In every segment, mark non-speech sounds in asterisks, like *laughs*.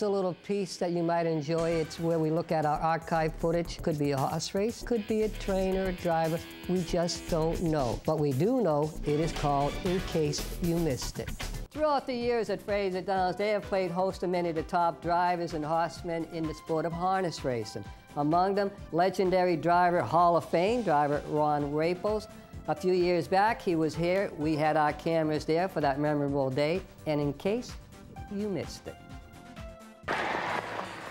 It's a little piece that you might enjoy. It's where we look at our archive footage. Could be a horse race, could be a trainer, a driver. We just don't know. But we do know it is called In Case You Missed It. Throughout the years at Fraser Downs, they have played host to many of the top drivers and horsemen in the sport of harness racing. Among them, legendary driver, Hall of Fame driver Ron Waples. A few years back, he was here. We had our cameras there for that memorable day. And in case you missed it.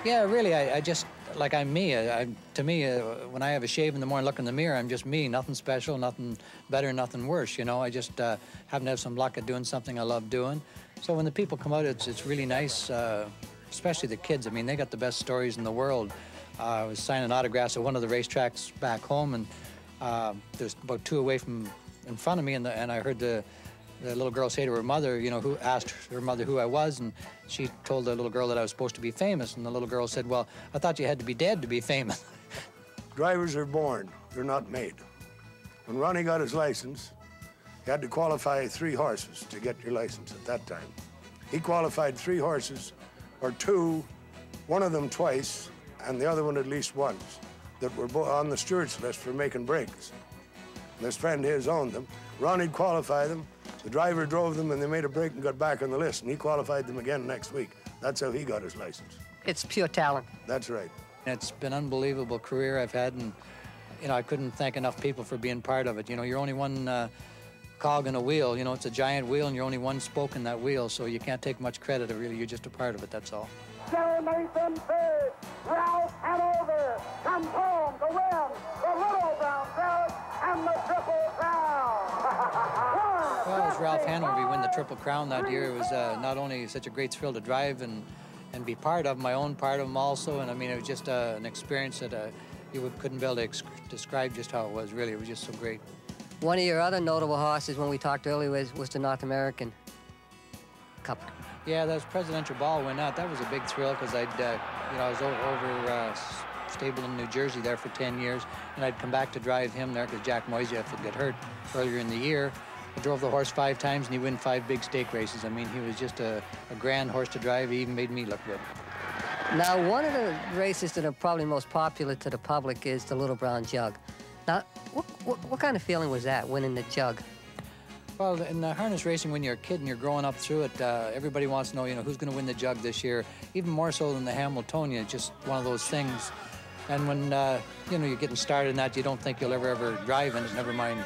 Yeah, really, I, I just, like I'm me. I, I, to me, uh, when I have a shave in the morning, look in the mirror, I'm just me. Nothing special, nothing better, nothing worse. You know, I just uh, happen to have some luck at doing something I love doing. So when the people come out, it's, it's really nice, uh, especially the kids. I mean, they got the best stories in the world. Uh, I was signing autographs at one of the racetracks back home, and uh, there's about two away from in front of me, and, the, and I heard the the little girl say to her mother, you know, who asked her mother who I was, and she told the little girl that I was supposed to be famous, and the little girl said, well, I thought you had to be dead to be famous. *laughs* Drivers are born, they're not made. When Ronnie got his license, he had to qualify three horses to get your license at that time. He qualified three horses, or two, one of them twice, and the other one at least once, that were on the stewards list for making breaks. This friend of his owned them. Ronnie'd qualify them, the driver drove them and they made a break and got back on the list, and he qualified them again next week. That's how he got his license. It's pure talent. That's right. It's been an unbelievable career I've had, and you know I couldn't thank enough people for being part of it. You know, you're only one uh, cog in a wheel. You know, it's a giant wheel, and you're only one spoke in that wheel, so you can't take much credit. Really, you're just a part of it. That's all. Joe Nathan third, Ralph Hanover comes home to win the Little Brown Trout and the Triple Crown. Well, as Ralph Hanover we win the Triple Crown that year, it was uh, not only such a great thrill to drive and and be part of, my own part of them also, and I mean, it was just uh, an experience that uh, you couldn't be able to describe just how it was, really. It was just so great. One of your other notable horses, when we talked earlier, was, was the North American Cup. Yeah, that was Presidential Ball went out. That was a big thrill because I'd, uh, you know, I was over uh, stable in New Jersey there for 10 years, and I'd come back to drive him there because Jack Moiseyev had got hurt earlier in the year. Drove the horse five times and he won five big stake races. I mean, he was just a, a grand horse to drive. He even made me look good. Now, one of the races that are probably most popular to the public is the Little Brown Jug. Now, what, what, what kind of feeling was that, winning the jug? Well, in the harness racing, when you're a kid and you're growing up through it, uh, everybody wants to know, you know, who's going to win the jug this year. Even more so than the Hambletonian, it's just one of those things. And when, uh, you know, you're getting started in that, you don't think you'll ever, ever drive in it, never mind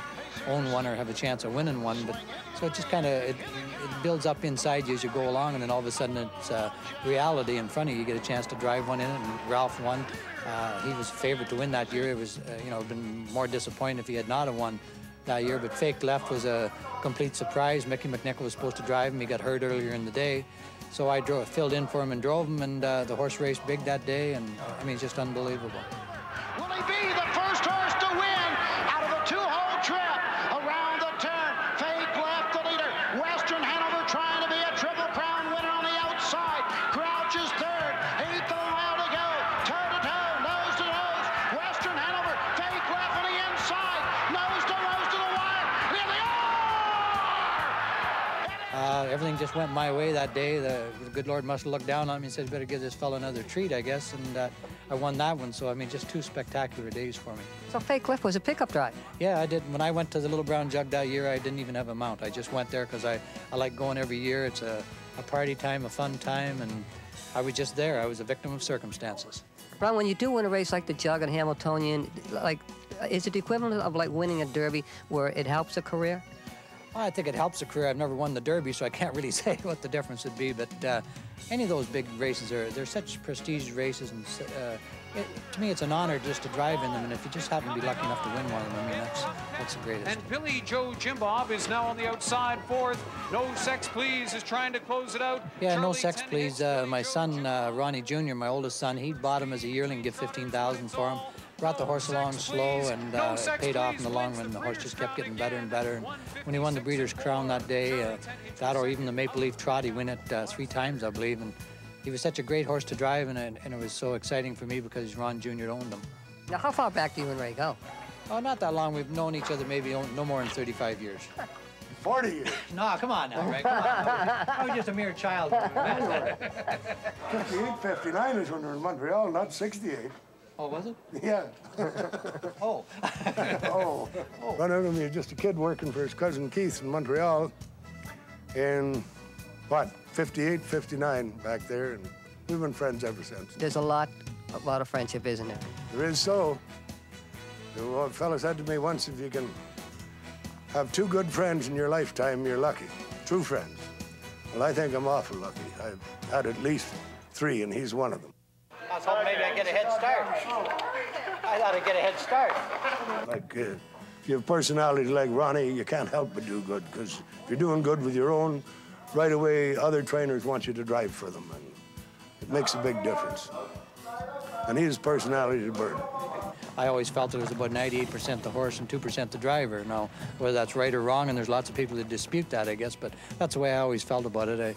own one or have a chance of winning one. But so it just kind of it, it, builds up inside you as you go along, and then all of a sudden it's uh, reality in front of you. You get a chance to drive one in and Ralph won. Uh, he was a favorite to win that year. It was, uh, you know, been more disappointed if he had not have won that year. But Fake Left was a complete surprise. Mickey McNichol was supposed to drive him. He got hurt earlier in the day. So I drove, filled in for him and drove him, and uh, the horse raced big that day, and I mean, just unbelievable. Will he be uh, everything just went my way that day. The, the, good Lord must have looked down on me and said, better give this fellow another treat, I guess. And uh, I won that one. So, I mean, just two spectacular days for me. So Fake Left was a pickup drive? Yeah, I did. When I went to the Little Brown Jug that year, I didn't even have a mount. I just went there because I, I like going every year. It's a, a party time, a fun time, and I was just there. I was a victim of circumstances. Ron, when you do win a race like the Jug and Hambletonian, like, is it the equivalent of like winning a Derby where it helps a career? Well, I think it helps a career. I've never won the Derby, so I can't really *laughs* say what the difference would be. But uh, any of those big races are they're such prestigious races, and uh, it, to me, it's an honor just to drive in them. And if you just happen to be lucky enough to win one of them, I mean, that's that's the greatest. And Billy Joe Jimbob is now on the outside fourth. No sex, please, is trying to close it out. Yeah, Charlie no sex, please. Uh, my son uh, Ronnie Jr., my oldest son, he bought him as a yearling, give fifteen thousand for him brought the horse along slow and uh, it paid off in the long run. The horse just kept getting better and better. And when he won the Breeders' Crown that day, uh, that or even the Maple Leaf Trot, he won it uh, three times, I believe. And he was such a great horse to drive, and, and it was so exciting for me because Ron Jr. owned him. Now, how far back do you and Ray go? Oh, not that long. We've known each other maybe no more than 35 years. 40 years. *laughs* No, come on now, Ray. Come on. *laughs* I was just a mere child. 58, 59 is when we were in Montreal, not 68. Oh, was it? *laughs* Yeah. *laughs* Oh. *laughs* oh. Oh. Run into me, just a kid working for his cousin Keith in Montreal. In what, 58, 59 back there, and we've been friends ever since. There's a lot, a lot of friendship, isn't there? There is so. The old fellow said to me once, if you can have two good friends in your lifetime, you're lucky. True friends. Well, I think I'm awful lucky. I've had at least three, and he's one of them. I was hoping maybe I'd get a head start. I thought I'd get a head start. Like, uh, if you have personalities like Ronnie, you can't help but do good, because if you're doing good with your own, right away, other trainers want you to drive for them, and it makes a big difference. And his personality is burn. I always felt it was about 98% the horse and 2% the driver. Now, whether that's right or wrong, and there's lots of people that dispute that, I guess, but that's the way I always felt about it. I,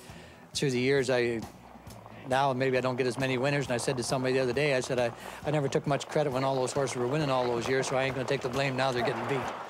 through the years, I now maybe I don't get as many winners. And I said to somebody the other day, I said I, I never took much credit when all those horses were winning all those years, so I ain't going to take the blame now they're getting beat.